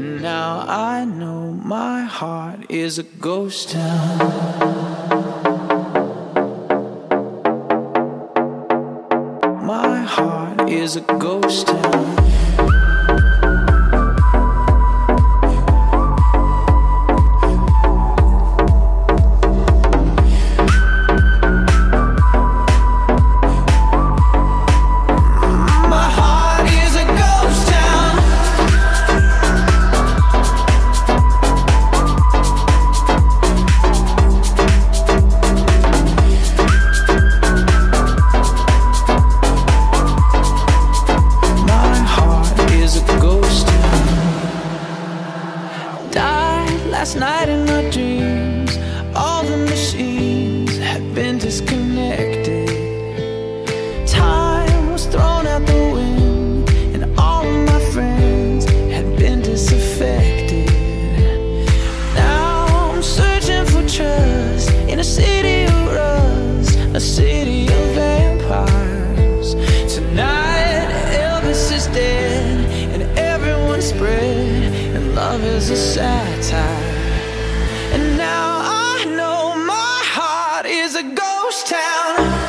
And now I know my heart is a ghost town. My heart is a ghost town. Last night in my dreams. All the machines had been disconnected. Time was thrown out the wind, and all of my friends had been disaffected. Now I'm searching for trust in a city of rust, a city of vampires. Tonight, Elvis is dead, and everyone's spread, and love is a satire. ghost town.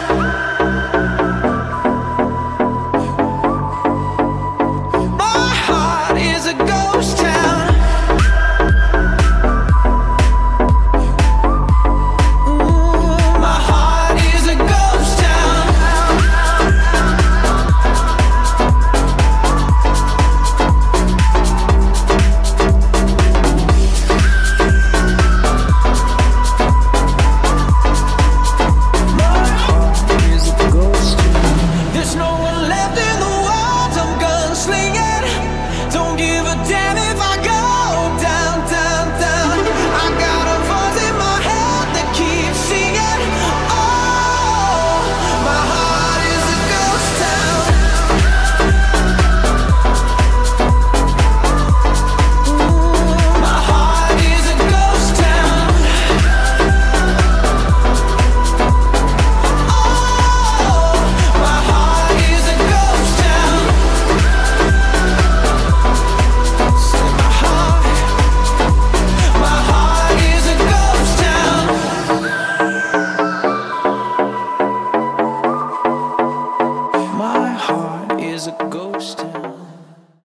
is a ghost.